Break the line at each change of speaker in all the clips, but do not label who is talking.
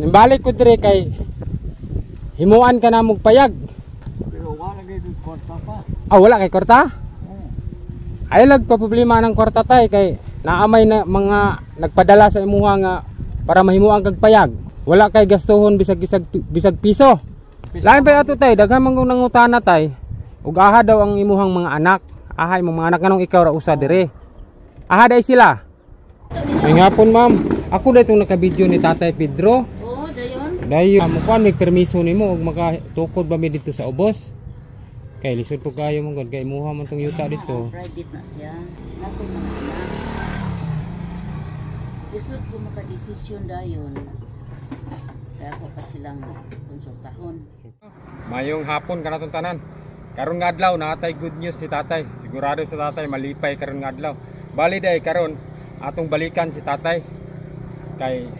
Nimbalik ko dire kay himuan ka na payag.
Pero wala kayo dito kwarta pa.
Ah, wala kay korta?
Oo.
Ay lag pa problema ng kwarta tay kay naamay na mga nagpadala sa imuha nga para mahimuan kag payag. Wala kay gastuhon bisag bisag bisag piso. Lain pa ato tay daghan man kung nangutana tay. Ug aha daw ang imuhang mga anak. Ahay mga anak kanong ikaw ra usa dire. Aha day sila. Ay nga po ma'am, ako na itong nakabidyo ni Tatay Pedro.
Dayon.
Dahil uh, mukuan may permiso nimo ug makatukod ba mi dito sa ubos? Kay lisod po kayo mong god kay muha man tong yuta dito.
Private na siya. Nakoy mga anak. Isod ko makadesisyon dayon. Kaya ako pa silang konsultahon.
Mayong hapon kanatong tanan. Karon nga adlaw natay good news si tatay. Sigurado sa tatay malipay karon nga adlaw. Bali day karon atong balikan si tatay. Kay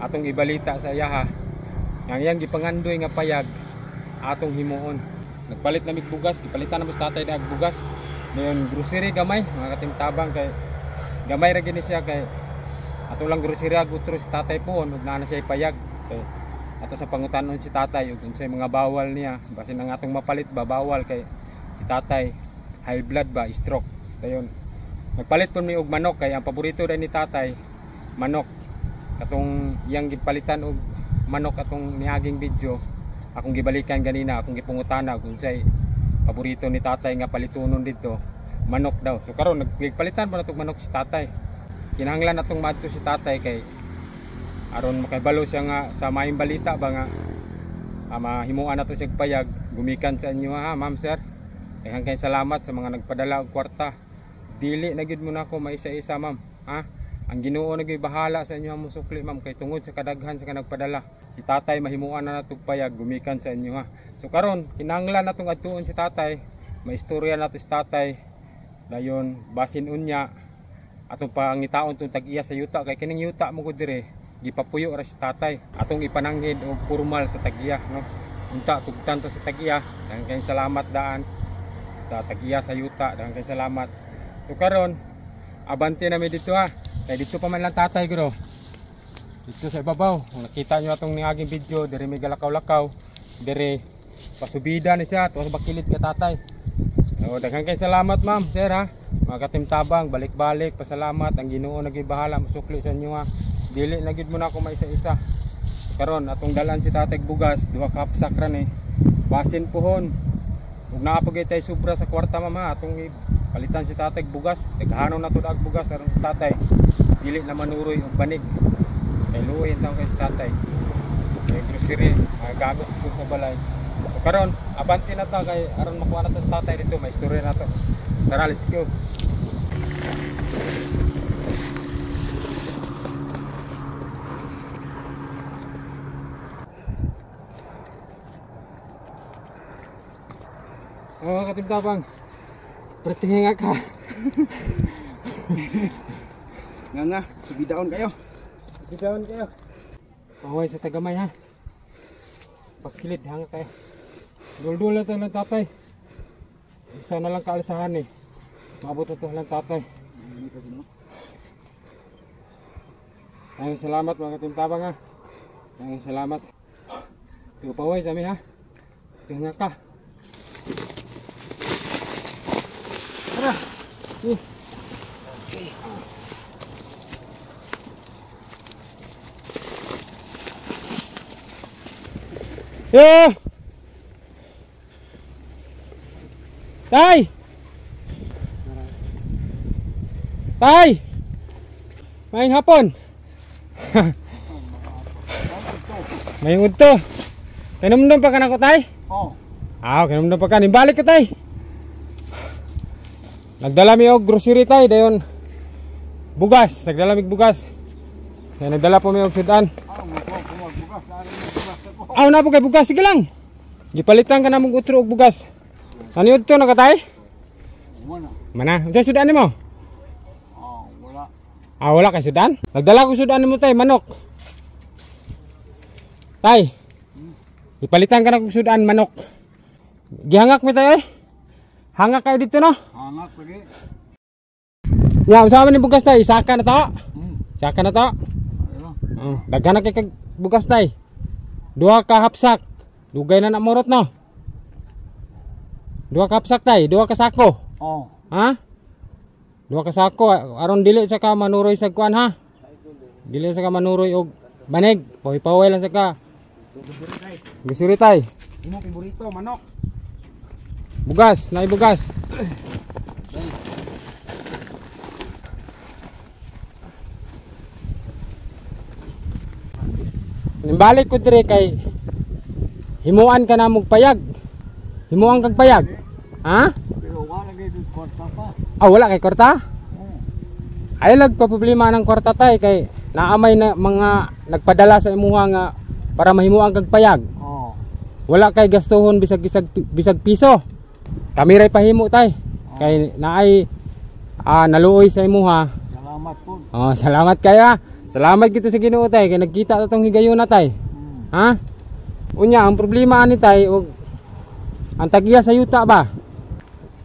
atong ibalita sa iya ha. Ang iyang gipangandoy nga payag atong himuon. Nagpalit na bugas, gipalitan na mo sa tatay dag bugas. Ngayon grocery gamay, mga katimtabang kay gamay ra gini siya kay ato lang grocery agutro si tatay po ug na siya payag. Kay ato sa pangutanon si tatay ug unsay mga bawal niya basin ang atong mapalit ba bawal kay si tatay high blood ba stroke dayon nagpalit po mi og manok kay ang paborito dai ni tatay manok katong iyang gipalitan og manok atong niaging video akong gibalikan ganina akong gipungutana kung unsay paborito ni tatay nga palitunon dito manok daw. So karon nagpalitan pa natong manok si tatay. Kinahanglan natong madto si tatay kay aron makabalo siya nga sa maayong balita ba nga ah, mahimuan na to siya payag. Gumikan sa inyo ha ma'am sir. Daghang kay salamat sa mga nagpadala og kwarta. Dili na gid mo na ako maisa-isa ma'am ha ang Ginoo na gyud bahala sa inyo ang musukli ma'am kay tungod sa kadaghan sa nagpadala si tatay mahimuan na natog payag gumikan sa inyo ha. So karon kinahanglan natong adtuon si tatay. Maistorya nato si tatay. Dayon basin unya. Atong pangitaon tong tag-iya sa yuta kay kining yuta mo ko dire gipapuyo ra si tatay. Atong ipananghid og formal sa tag-iya no? Unta tugtan to sa tag-iya. Daghang kay salamat daan sa tag-iya sa yuta. Daghang kay salamat. So karon abante na mi dito ha kay dito pa man lang tatay guro dito sa ibabaw. Kung nakita nyo atong niaging video dire may galakaw-lakaw dire pasubida ni siya tuwas bakilid ka tatay. So, daghang kay salamat ma'am sir ha? Mga katimtabang balik-balik pasalamat. Ang Ginoo nagibahala musukli sa inyo ha? Dili na gid mo na ako maisa-isa. Karon atong dalan si tatay bugas duha ka hapsak ra ni basin pohon ug naapagay tay sobra sa kwarta mama. Atong palitan si tatay bugas. Daghanon na to dag bugas. Aron si tatay dili na manuroy og banig. Kay luoy taw kay si tatay. Kay grocery mga gamit ko sa balay. So karon abante na ta kay aron makuha na to sa tatay dito. May istorya na to. Tara let's go. Oo, katimtabang. Pertingin nga ka.
Nga nga, subidaon kayo.
Bigawan kayo. Paway sa tagamay ha. Pagkilid hanga kayo. Dul-dul na tayo ng tatay. Isa na lang kaalisahan eh. Maabot na ito lang tatay. Maraming salamat mga katimtabang ha. Maraming salamat. Tiyo paway sa amin ha. Tiyo nga ka. Tara. Eh. Eh! Tay! Tay! Maying hapon. Maying udto. Kinumdum pa ka na ko, tay?
Oh,
Ah, kinumdum pa ka. Nimbalik ka, tay. Nagdala mi og grocery, tay. Dayon, bugas. Nagdala mi bugas. Kaya nagdala po mi og
ako.
Aw na po kay bugas sige lang. Gipalitan ka na mong utro og bugas. Ano yun to nakatay? Mana? Unsa sudan nimo?
Ah, wala.
Kay sudan. Nagdala ko sudan nimo tay manok. Tay. Ipalitan ka na kong sudan manok. Gihangak mi tay eh. Hangak kayo dito no.
Hangat pagi.
Ya, usaha man ni bugas tay, saka na to.
Hmm,
Saka na to. Oh, daghan na kay kag bugas tay. Duha ka hapsak. Dugay na na morot no. Duha ka hapsak tay, duha ka sako.
Oh.
Ha? Duha ka sako aron dili sa ka manuroy sa kuan ha. Dili sa ka manuroy og banig. Pawi-pawi lang sa ka. Gusuri tay.
Imo paborito manok.
Bugas, naay bugas. Nimbalik ko dire kay himuan ka na payag. Himuan kag payag. Ha? Ah, wala kay kwarta?
Oh.
Ay lag pa problema ng kwarta tay kay naamay na mga nagpadala sa imuha nga para mahimuan kag payag.
Oh.
Wala kay gastuhon bisag bisag bisag piso. Kami ray pahimo tay. Kay naay ah, naluoy sa imuha.
Salamat po.
Oh, salamat kaya. Salamat kita sa Ginoo tay kay nagkita ta tong higayon na tay.
Hmm.
Ha? Unya ang problema ani tay og ang tagiya sa yuta ba?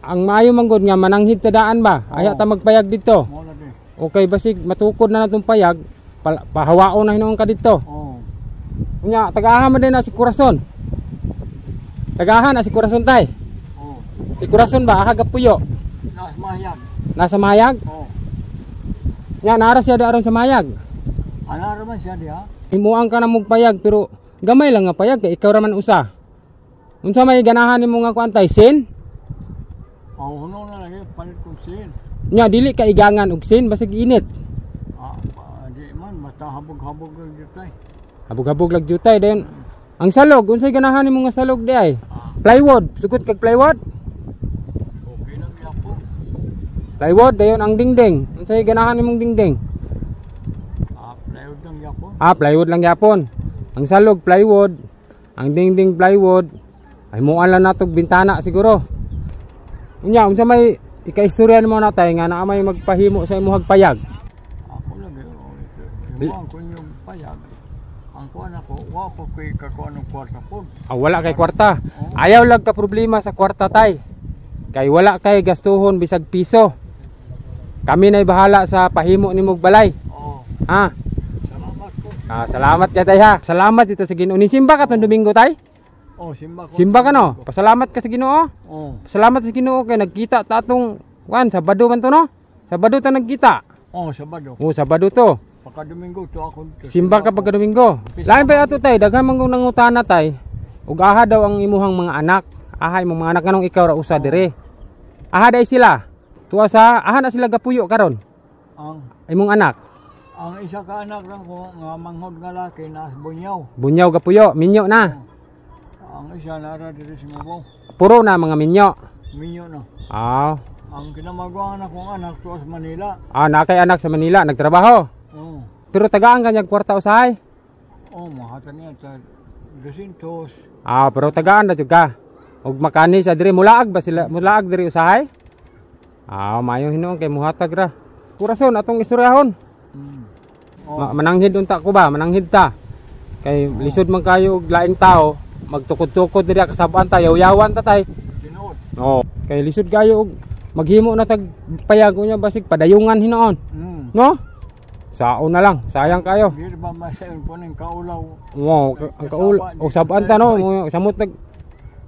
Ang maayo manggod nga mananghid ta daan ba? Aya ta magpayag dito. Okay basig matukod na natong payag. Pa, pahawaon na hinuon ka dito.
Oh.
Unya tagahan man din na si Corazon. Tagahan na si Corazon tay. Si Corazon ba aha puyo?
Nas mahyan.
Nasa mayag?
Oh.
Nya nara siya daron sa mayag.
Ana raman siya di ha.
Himuang ka na mong payag pero gamay lang nga payag kay ikaw raman usa. Unsa may ganahan nimo nga kuantay sin?
Oh, huno na lagi palit kong sin.
Nya dili ka igangan og sin basig init.
Ah, di man basta habog-habog lang dito ay.
Habog-habog lag jutay dayon. Ang salog unsay ganahan nimo nga salog di ay?
Ah,
Plywood, sukot kag plywood.
okay lang yan po.
Plywood dayon ang dingding. Unsay ganahan nimong dingding?
Ah, plywood lang yan po.
Ah, plywood lang yapon. Ang salog plywood, ang dingding plywood. Ay muan lang natog bintana siguro. Unya, unsa may ikaistorya mo na tay nga naa may magpahimo sa imong payag.
Ako lagi. Oh, Imuang ko yung payag. Ang kuwan ako, wa ko kay kakuan ng kwarta po.
Ah, wala kay kwarta. Ayaw lang ka problema sa kwarta tay. Kay wala kay gastuhon bisag piso. Kami na'y bahala sa pahimo nimong balay.
Oh,
Ha?
salamat po.
Ah, salamat ka tay ha. Salamat dito sa Ginoo. Ni simba ka tong Domingo tay?
Oh, simba ko.
Simba ka no. Pasalamat ka sa Ginoo.
Oh,
Salamat sa Ginoo kay nagkita ta atong wan Sabado man to no. Sabado ta nagkita.
oh, Sabado.
Oh, Sabado to.
Pagka Domingo to ako. dito.
Simba ka pagka Domingo. Lain pa ato tay, daghan man nangutana tay. Ug aha daw ang imuhang mga anak. Aha imong mga anak kanong ikaw ra usa dire. Aha day sila. Tuwa sa aha na sila gapuyo karon.
Ang
Imong anak.
ang isa ka anak lang ko nga manghod nga laki na bunyaw.
Bunyaw gapuyo, minyo na.
Ang isa nara diri sa mabaw.
Puro na mga minyo.
Minyo na.
Ah,
Ang kinamagawa na kong anak to sa Manila.
ah nakay anak sa Manila nagtrabaho.
Oh,
Pero tagaan kanyang kwarta usahay.
oh, mahatan niya sa Jacintos.
Ah, pero tagaan na jud ka. Og makani sa diri mulaag ba sila mulaag diri usahay? Ah, mayo hinuon kay muhatag ra. Kurason atong istoryahon.
Mm.
Ma- mananghid unta ko ba? Mananghid ta. Kay lisod man kayo og laing tao, magtukod-tukod diri kasabaan ta, yaw-yawan ta tay.
Tinuod.
Oo. Kay lisod kayo og maghimo na tag payag unya basig padayungan hinoon.
Mm.
No? Sao na lang, sayang kayo.
Di ba masayon po ng kaulaw?
Wow, ka- ang kaul og sabaan ta no, mo- samot nag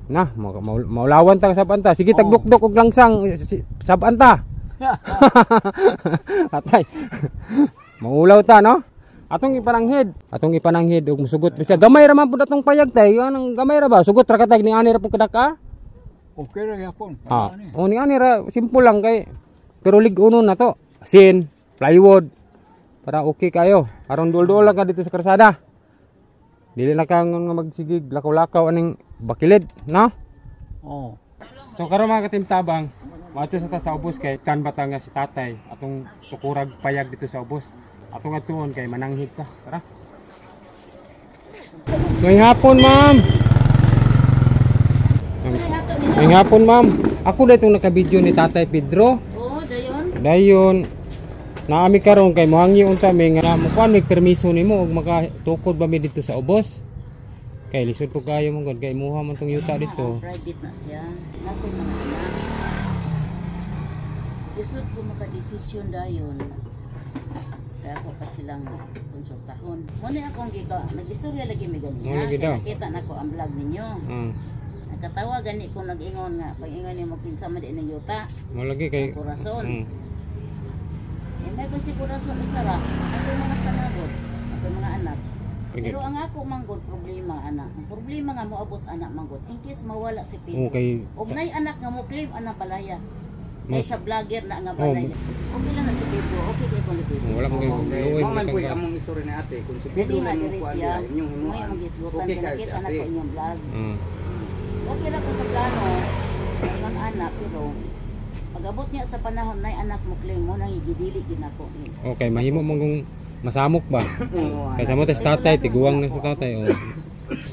na, ma- maul- maulawan ta sabaan ta. Sige
Oo.
tagdukdok og langsang si- sabaan ta. Atay. Maulaw ta no? Atong ipananghid. Atong ipananghid og musugot pa siya. Gamay ra man pud atong payag tay. Anong gamay ra ba? Sugot ra katag ni ani ra pud kadaka.
okay ra yapon.
Ah,
ni?
o ni ani ra simple lang kay pero lig-uno na to. Sin, plywood. Para okay kayo. Aron dul-dul lang ka dito sa karsada. Dili na ka nga magsigig lakaw-lakaw aning bakilid, no?
Oh.
So karon mga katimtabang, mato sa ta sa ubos kay kan bata nga si tatay atong tukurag payag dito sa ubos. Atong atuon kay mananghid ta. Tara. May hapon, ma'am. May hapon, ma'am. Ako na itong nakabidyo ni Tatay Pedro.
Oo, dayon.
Dayon, naami karon kay mohangi unta mi nga mukuan may permiso nimo og makatukod ba mi dito sa ubos. Kay lisod ko kayo mong god kay muha man tong yuta dito.
Private na siya. Nato mga anak. Isod ko makadesisyon dayon. Kaya ako pa silang konsultahon. Muna akong gika, nag-istorya lagi may ganina.
Mo daw.
Kaya nakita na ko ang vlog ninyo.
Ah,
Nakatawa gani ko nag-ingon nga. Pag ingon niyo magkinsa man din ng yuta.
mo lagi kay
Kurason.
Mm.
May kung si kurason isara. Ako yung mga sanagod. Ako yung mga anak.
Sige.
Pero ang ako manggod problema anak. Ang problema nga moabot anak manggod. In case mawala si Pedro.
Okay.
Og nay anak nga mo claim anak balaya.
Mas-
Kay sa vlogger na nga
Oh,
balaya. Okay lang na si Pedro. Okay kay ko ni Pedro.
Wala mo kay
Okay,
luoy
mo among istorya ni ate kung si Pedro
diri
mo diya, inyong
May
himuan. Okay
kay
ka si
nakita na
ate.
ko inyong vlog. Okay ra ko sa plano ng anak pero pag-abot niya sa panahon nay anak mo claim mo nang gidili gid ako.
Okay, mahimo mong kung masamok ba? Kay sa mo tas tatay, tiguwang na sa tatay. Oh.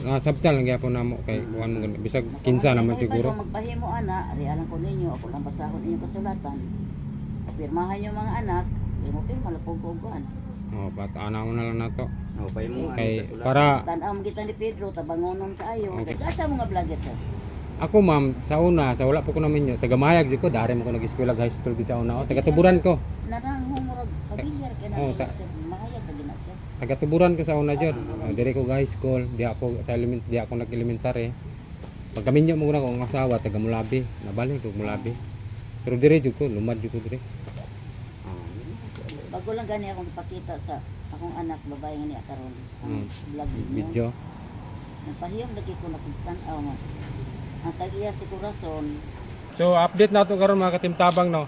Ah, sabtal lang gyapon namo kay kuan mo bisag kinsa naman siguro.
Magpahimo ana, ari alam ko ninyo ako lang basahon inyong kasulatan. Pirmahan yung mga anak, di mo pirma lapog ko kuan.
Oh, patana mo na lang nato.
Oh, pa mo
Kay para
Tanaw mo kita ni Pedro tabangonon kaayo. Okay. Kasa mo nga vlogger sa.
Ako ma'am sa una sa wala po ko namin yun. Taga Mayag ko, dari mo ko nag-eskwela high school gid sa una. Oh, taga Tuburan ko.
Narang humorog pamilyar kay
Oh,
na
ta-
siya. Mahayag din na siya.
Taga Tuburan ko sa una jud. Oh, dire ko high school, di ako sa element, di ako nag-elementary. Pag kami mo na ko ang asawa taga Mulabi, nabalik ko Mulabi. Pero dire jud ko, lumad jud ko dire.
Bago lang gani akong ipakita sa akong anak babae nga niya karon. Ang
Mm.
vlog ninyo.
Video.
Nagpahiyom lagi ko nakita aw nga. Ang tagiya si Corazon,
So update nato karon mga katimtabang no.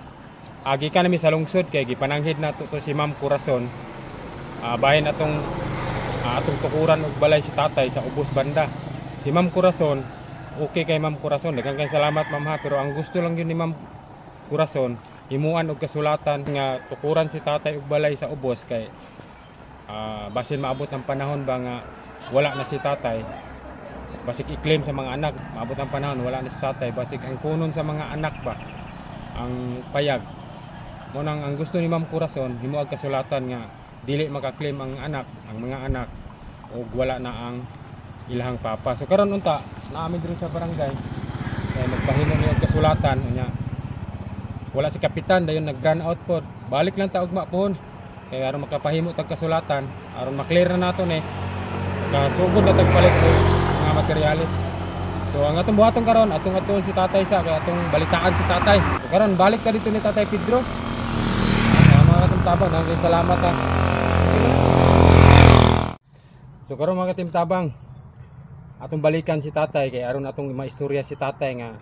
Agi ka nami sa lungsod kay gipananghid nato to si Ma'am Corazon. Ah bahin atong ah, atong tukuran og balay si tatay sa ubos banda. Si Ma'am Corazon, okay kay Ma'am Corazon. Daghang kay salamat Ma'am ha, pero ang gusto lang yun ni Ma'am Corazon, himuan og kasulatan nga tukuran si tatay og balay sa ubos kay ah basin maabot ang panahon ba nga wala na si tatay basik i-claim sa mga anak. Maabot ang panahon wala na si tatay. Basik ang kunon sa mga anak ba? Ang payag. Mo nang ang gusto ni Ma'am Corazon himuag kasulatan nga dili maka-claim ang anak ang mga anak ug wala na ang ilahang papa. So karon unta naami diri sa barangay. Kaya nagpahimo ni og kasulatan. Unya wala si kapitan dayon nag run out pod balik lang ta ugma pohon kaya aron makapahimo tag kasulatan aron maklear na nato ni. Kasugod na tagpalit ko mga materialis. So ang atong buhaton karon atong atong si tatay sa kaya atong balitaan si tatay. So karon balik ka dito ni tatay Pedro. Ah, mga katong tabang naging salamat ha. So karon mga katim tabang atong balikan si tatay kay aron atong maistorya si tatay nga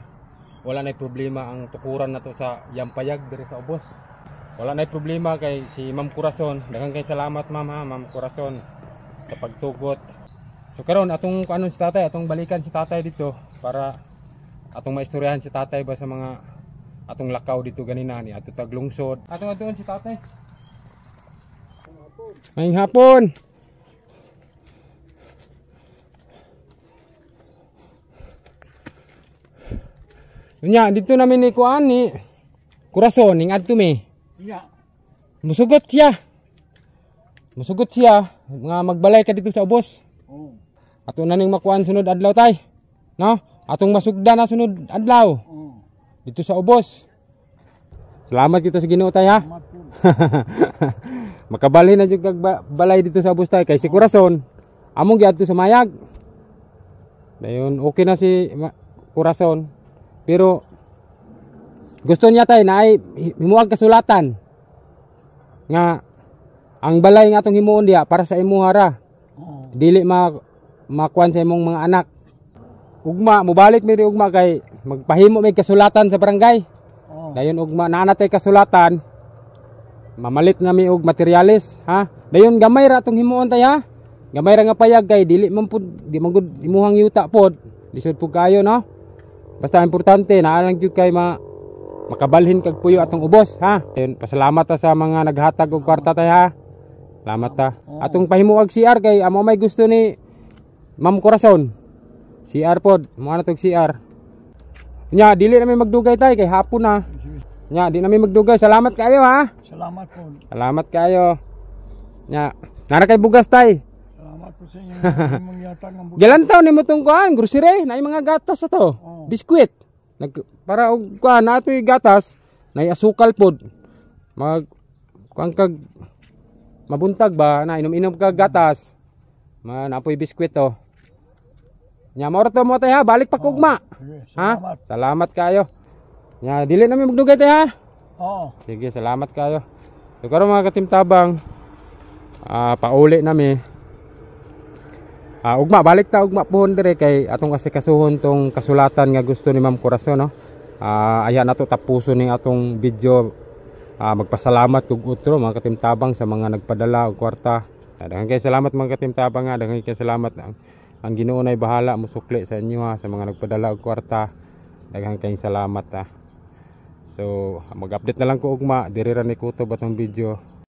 wala na problema ang tukuran nato sa yampayag diri sa ubos. Wala na problema kay si Ma'am Corazon. Daghang kay salamat ma'am Ma'am Corazon sa pagtugot so karon atong kanon si tatay atong balikan si tatay dito para atong maistoryahan si tatay ba sa mga atong lakaw dito ganina ni ato tag lungsod atong atuon si tatay Ngayong hapon Nya dito namin ni kuan ni Kurason ning adto mi.
Ya.
Musugot siya. Musugot siya nga magbalay ka dito sa ubos.
Oh.
Ato na ning makuan sunod adlaw tay. No? Atong masugda na sunod adlaw dito sa ubos. Salamat kita sa Ginoo tay ha. Makabali na jud kag ba- balay dito sa ubos tay kay si Kurason among giadto sa mayag. Dayon okay na si Kurason. Pero gusto niya tay na ay himuag kasulatan nga ang balay nga atong himuon diha para sa imo hara
Oh.
dili ma makuan sa imong mga anak. Ugma mobalik mi ugma kay magpahimo may kasulatan sa barangay.
Oh.
dayon ugma naa natay kasulatan. Mamalit nga mi og materialis ha? Dayon gamay ra atong himuon tay ha? Gamay ra nga payag kay dili man pud di man gud imuhang yuta pod. Lisod pud kayo no? Basta importante naa lang jud kay ma makabalhin kag puyo atong ubos ha? Dayon pasalamat ta sa mga naghatag og kwarta tay ha? Salamat ta. Atong pahimuag CR kay amo may gusto ni Ma'am Corazon CR pod mo na tog CR nya dili na may magdugay tay kay hapon na nya di na may magdugay salamat kayo ha
Salamat po.
salamat kayo nya nara kay bugas tay
Salamat po sa inyo. Imong yatag ng buhay.
Gilantaw ni mo tong kuan, grocery, na mga gatas sa to.
Oh.
Biskwit. Nag para og kuan natoy gatas, na asukal pod. Mag kuan kag mabuntag ba na inom-inom ka gatas. Man apoy biskwit to. Nya mo to mo tay ha, balik pa kugma.
Sige,
Ha?
salamat.
Kayo. Nya dili na mi magdugay tay ha.
Oo.
Sige, salamat kayo. So karon mga katimtabang ah pauli nami. Ah ugma balik ta ugma pohon dire kay atong asikasuhon tong kasulatan nga gusto ni Ma'am Corazon no. Ah ayan nato tapuson ning atong video. Ah magpasalamat kog utro mga katimtabang sa mga nagpadala og kwarta. Daghang kay salamat mga katimtabang daghang kay salamat ang, ang Ginoo nay bahala musukli sa inyo ha sa mga nagpadala og kwarta. Daghang kay salamat ha. So, mag-update na lang ko ugma, diri ra ni kutob atong video.